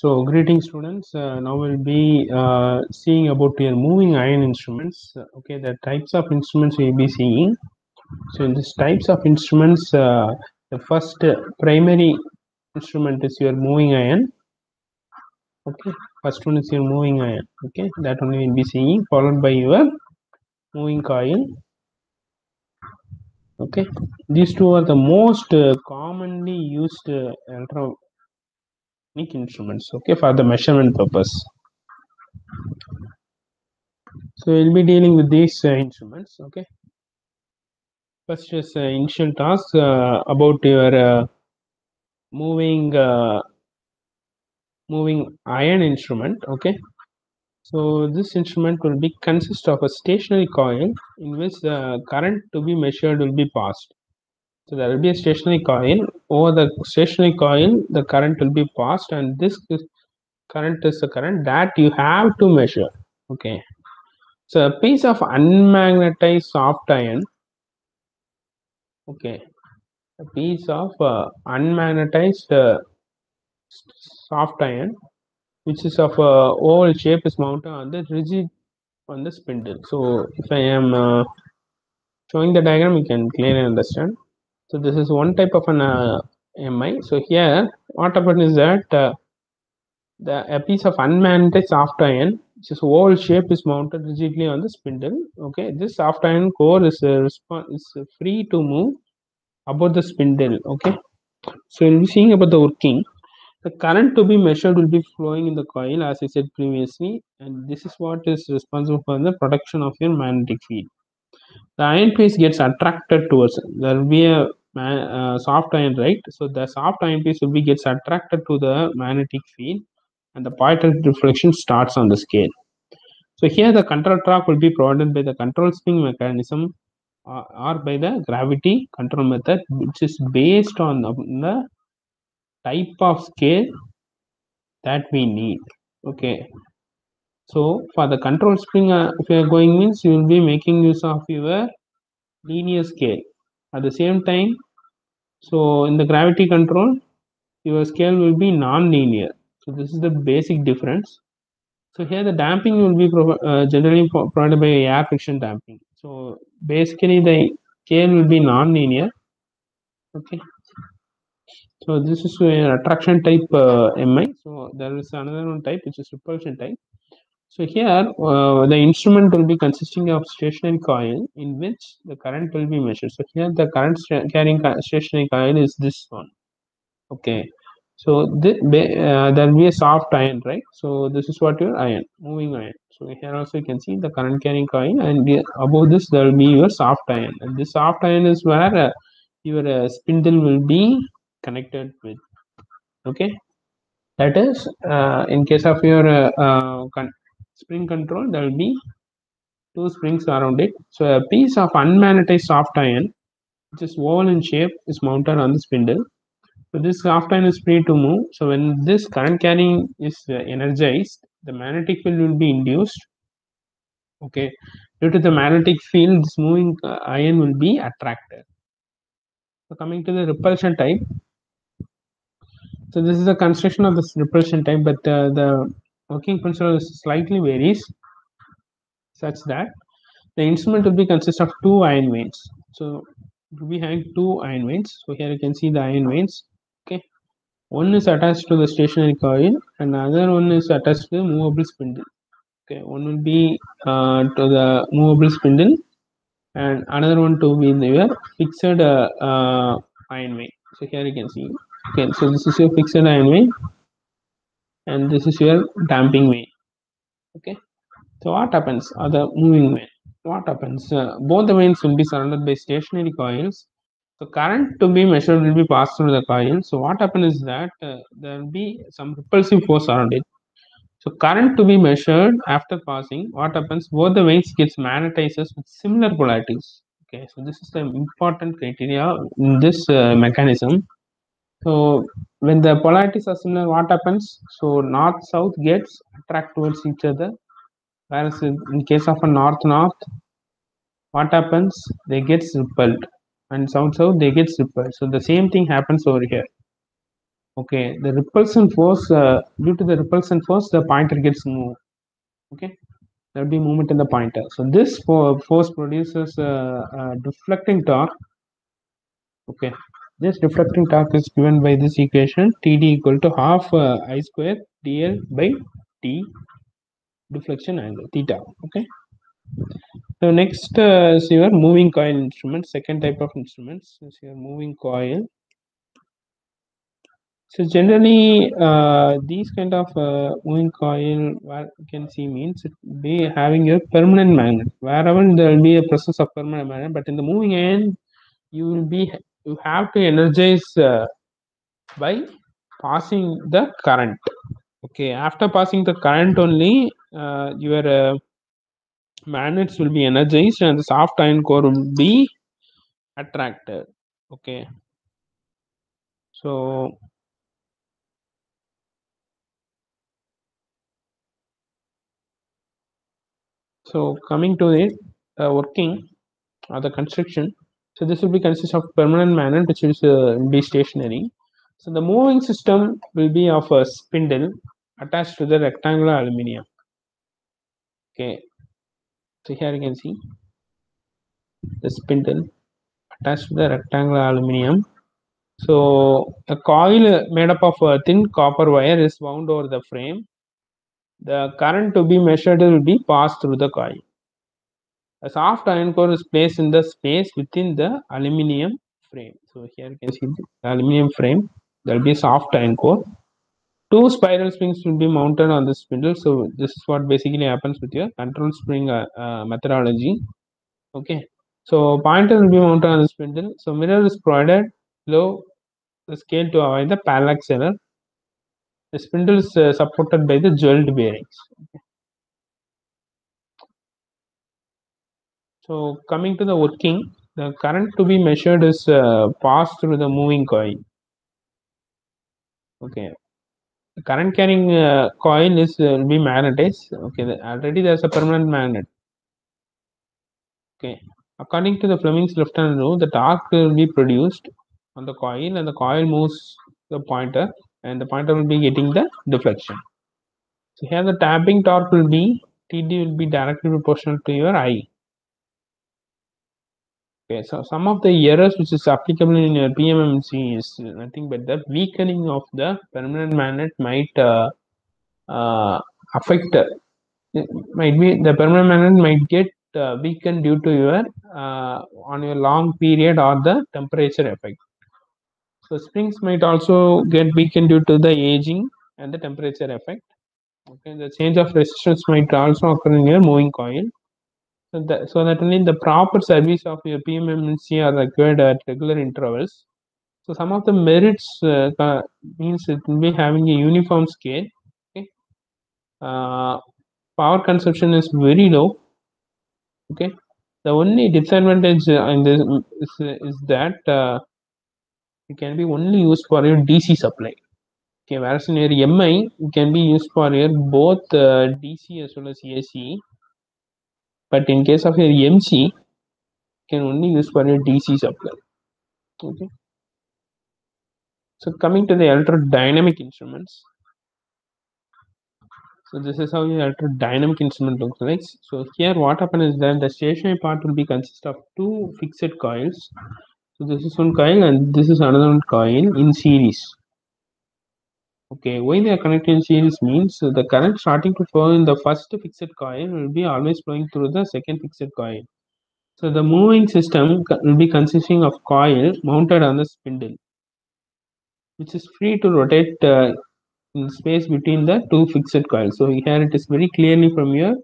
So, greeting students. Uh, now we'll be uh, seeing about your moving iron instruments. Uh, Okay, the types of instruments we'll be seeing. So, in these types of instruments, uh, the first uh, primary instrument is your moving iron. Okay, first one is your moving iron. Okay, that one we'll be seeing, followed by your moving coil. Okay, these two are the most uh, commonly used electro unique instruments okay for the measurement purpose. So we'll be dealing with these uh, instruments okay. First is uh, initial task uh, about your uh, moving uh, moving iron instrument okay. So this instrument will be consist of a stationary coil in which the current to be measured will be passed so there will be a stationary coil. Over the stationary coil, the current will be passed, and this current is the current that you have to measure. Okay. So a piece of unmagnetized soft iron. Okay. A piece of uh, unmagnetized uh, soft iron, which is of uh, oval shape, is mounted on the rigid on the spindle. So if I am uh, showing the diagram, you can clearly understand. So this is one type of an uh, MI. So here, what happened is that uh, the a piece of unmagnetized soft iron, which is oval shape, is mounted rigidly on the spindle. Okay, this soft iron core is uh, is free to move about the spindle. Okay, so we'll be seeing about the working. The current to be measured will be flowing in the coil, as I said previously, and this is what is responsible for the production of your magnetic field the iron piece gets attracted towards there will be a uh, soft iron right? So the soft iron piece will be gets attracted to the magnetic field and the point of deflection starts on the scale. So here the control torque will be provided by the control spring mechanism uh, or by the gravity control method which is based on the, the type of scale that we need. Okay. So for the control spring uh, if you are going means you will be making use of your linear scale. At the same time so in the gravity control your scale will be non-linear. So this is the basic difference. So here the damping will be uh, generally pro- provided by air friction damping. So basically the scale will be non-linear. Okay. So this is an attraction type uh, mi so there is another one type which is repulsion type so here, uh, the instrument will be consisting of stationary coil in which the current will be measured. So here, the current carrying stationary coil is this one. Okay. So uh, there will be a soft iron, right? So this is what your iron, moving iron. So here also you can see the current carrying coil, and above this there will be your soft iron. And this soft iron is where uh, your uh, spindle will be connected with. Okay. That is, uh, in case of your uh, uh, spring control, there will be two springs around it. So a piece of unmagnetized soft iron, which is oval in shape, is mounted on the spindle. So this soft iron is free to move. So when this current carrying is uh, energized, the magnetic field will be induced. Okay, due to the magnetic field, this moving uh, iron will be attracted. So coming to the repulsion type. So this is the construction of this repulsion type, but uh, the working principle slightly varies such that the instrument will be consist of two iron vanes. So we have two iron vanes. So here you can see the iron vanes. Okay, one is attached to the stationary coil, and another one is attached to the movable spindle. Okay, one will be uh, to the movable spindle, and another one to be the fixed uh, uh, iron vane. So here you can see. Okay, so this is your fixed iron vane, and this is your damping vane. Okay, so what happens? Or the moving vane what happens? Uh, both the vanes will be surrounded by stationary coils. So current to be measured will be passed through the coil. So what happens is that uh, there will be some repulsive force around it. So current to be measured after passing, what happens? Both the vanes gets magnetizes with similar polarities. Okay, so this is the important criteria in this uh, mechanism. So when the polarities are similar, what happens? So north south gets attract towards each other whereas in case of a north north what happens they gets repelled and south south they gets repelled so the same thing happens over here Okay, the repulsion force, uh, due to the repulsion force, the pointer gets moved. Okay, there will be movement in the pointer. So this fo- force produces uh, deflecting torque. Okay, this deflecting torque is given by this equation Td equal to half uh, I square dl by t deflection angle theta. Okay. So next uh, is your moving coil instrument. Second type of instruments is your moving coil. So generally, uh, these kind of uh, moving coil, what you can see means it be having a permanent magnet. Wherever there will be a process of permanent magnet, but in the moving end, you will be you have to energize uh, by passing the current. Okay, after passing the current only, uh, your uh, magnets will be energized and the soft iron core will be attracted. Okay, so So coming to the uh, working or the construction, so this will be consist of permanent magnet which is be stationary. So the moving system will be of a spindle attached to the rectangular aluminium. Okay, so here you can see the spindle attached to the rectangular aluminium. So a coil made up of a thin copper wire is wound over the frame. The current to be measured will be passed through the coil. A soft iron core is placed in the space within the aluminium frame. So here you can see the aluminium frame. There will be a soft iron core. Two spiral springs will be mounted on the spindle. So this is what basically happens with your control spring uh, uh, methodology. Okay. So pointer will be mounted on the spindle. So mirror is provided below the scale to avoid the parallax error. The spindle is uh, supported by the jeweled bearings. So coming to the working, the current to be measured is uh, passed through the moving coil. Okay. The current carrying uh, coil is uh, will be magnetized. Okay. Already there's a permanent magnet. Okay. According to the Fleming's left-hand rule, the torque will be produced on the coil, and the coil moves the pointer, and the pointer will be getting the deflection. So here the tapping torque will be TD will be directly proportional to your I. Okay, so some of the errors which is applicable in your PMMC is nothing but the weakening of the permanent magnet might uh, uh, affect, it might be the permanent magnet might get uh, weakened due to your uh, on your long period or the temperature effect. So springs might also get weakened due to the aging and the temperature effect. Okay, the change of resistance might also occur in your moving coil. So that, so that only the proper service of your PMMC are required at regular intervals. So some of the merits uh, means it will be having a uniform scale. Okay, uh, power consumption is very low. Okay, the only disadvantage uh, in this is, is that uh, it can be only used for your DC supply. Okay, whereas in your MI, it can be used for your both uh, DC as well as AC. But in case of your MC, can only use for your DC supply. Okay. So coming to the electrodynamic instruments. So this is how your electrodynamic instrument looks like. So here what happens is that the stationary part will be consist of two fixed coils. So this is one coil and this is another one coil in series. Okay, why are connected series means the current starting to flow in the first fixed coil will be always flowing through the second fixed coil. So the moving system will be consisting of coil mounted on the spindle, which is free to rotate uh, in space between the two fixed coils. So here it is very clearly from your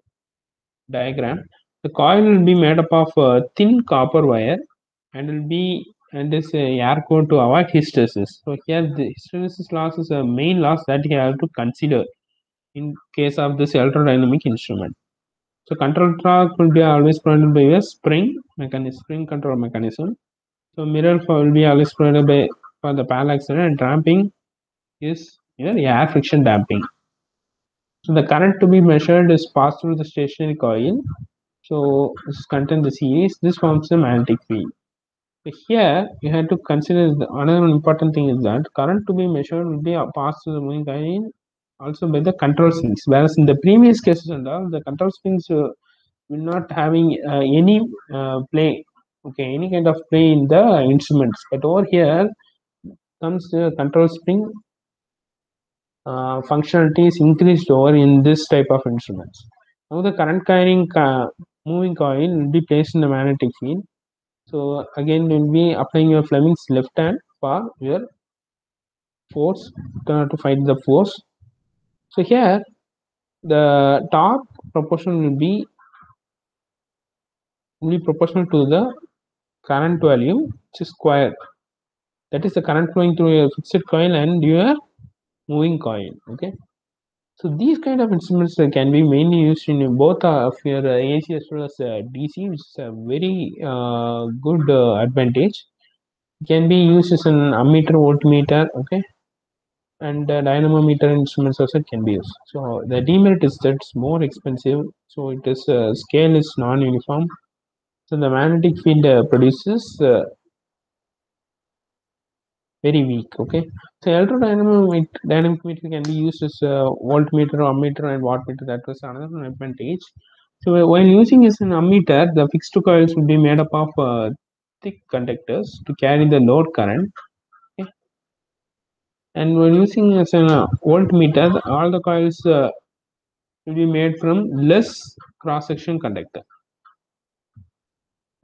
diagram. The coil will be made up of a thin copper wire and will be and this uh, air core to avoid hysteresis. So here the hysteresis loss is a main loss that you have to consider in case of this electrodynamic instrument. So control torque will be always provided by a spring mechanism, spring control mechanism. So mirror will be always provided by for the parallax and damping is your air friction damping. So the current to be measured is passed through the stationary coil. So this is contain the series. This forms the magnetic field. Here you have to consider the, another important thing is that current to be measured will be passed to the moving coil also by the control springs. Whereas in the previous cases and all, the control springs uh, will not having uh, any uh, play, okay, any kind of play in the instruments. But over here comes the control spring uh, functionality is increased over in this type of instruments. Now the current carrying uh, moving coil will be placed in the magnetic field. So again, you'll be applying your Fleming's left hand for your force to find the force. So here, the torque proportion will be will be proportional to the current value, which is square. That is the current flowing through your fixed coil and your moving coil. Okay. So these kind of instruments uh, can be mainly used in both uh, of your uh, AC as well as uh, DC, which is a very uh, good uh, advantage. Can be used as an ammeter, voltmeter, okay, and dynamometer instruments also can be used. So the demerit is that it's more expensive. So it is scale is non-uniform. So the magnetic field produces very weak. Okay, so electrodynamic dynamic meter can be used as a voltmeter, ammeter, and wattmeter. That was another advantage. So while using as an ammeter, the fixed coils will be made up of uh, thick conductors to carry the load current. Okay. And when using as an uh, voltmeter, all the coils uh, will be made from less cross-section conductor.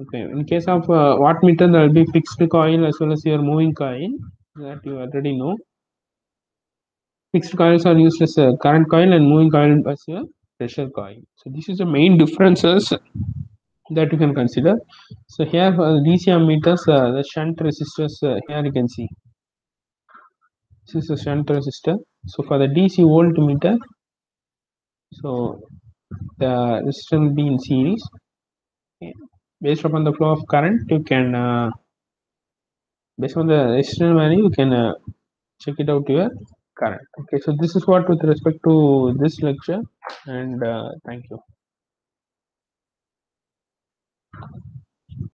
Okay, in case of uh, wattmeter, there will be fixed coil as well as your moving coil that you already know. Fixed coils are used as a current coil and moving coil as a pressure coil. So this is the main differences that you can consider. So here for the DC ammeters, uh, the shunt resistors uh, here you can see. This is a shunt resistor. So for the DC voltmeter, so the resistor will be in series. Based upon the flow of current, you can uh, based on the resistor value, you can uh, check it out your current. Okay, so this is what with respect to this lecture, and uh, thank you.